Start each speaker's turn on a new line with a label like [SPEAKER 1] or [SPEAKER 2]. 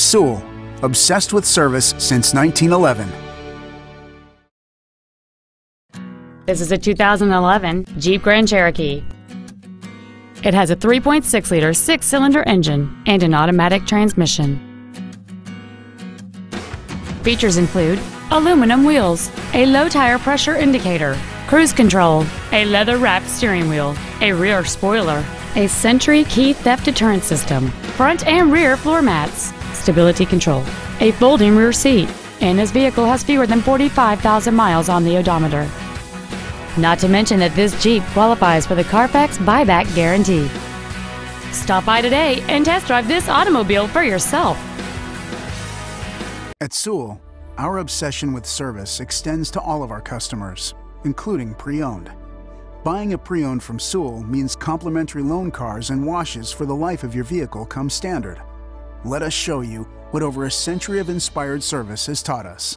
[SPEAKER 1] Sewell, obsessed with service since 1911.
[SPEAKER 2] This is a 2011 Jeep Grand Cherokee. It has a 3.6 liter six cylinder engine and an automatic transmission. Features include aluminum wheels, a low tire pressure indicator, cruise control, a leather wrapped steering wheel, a rear spoiler, a Sentry key theft deterrent system, front and rear floor mats, stability control, a folding rear seat, and this vehicle has fewer than 45,000 miles on the odometer. Not to mention that this Jeep qualifies for the Carfax buyback guarantee. Stop by today and test drive this automobile for yourself.
[SPEAKER 1] At Sewell, our obsession with service extends to all of our customers, including pre owned. Buying a pre owned from Sewell means complimentary loan cars and washes for the life of your vehicle come standard. Let us show you what over a century of inspired service has taught us.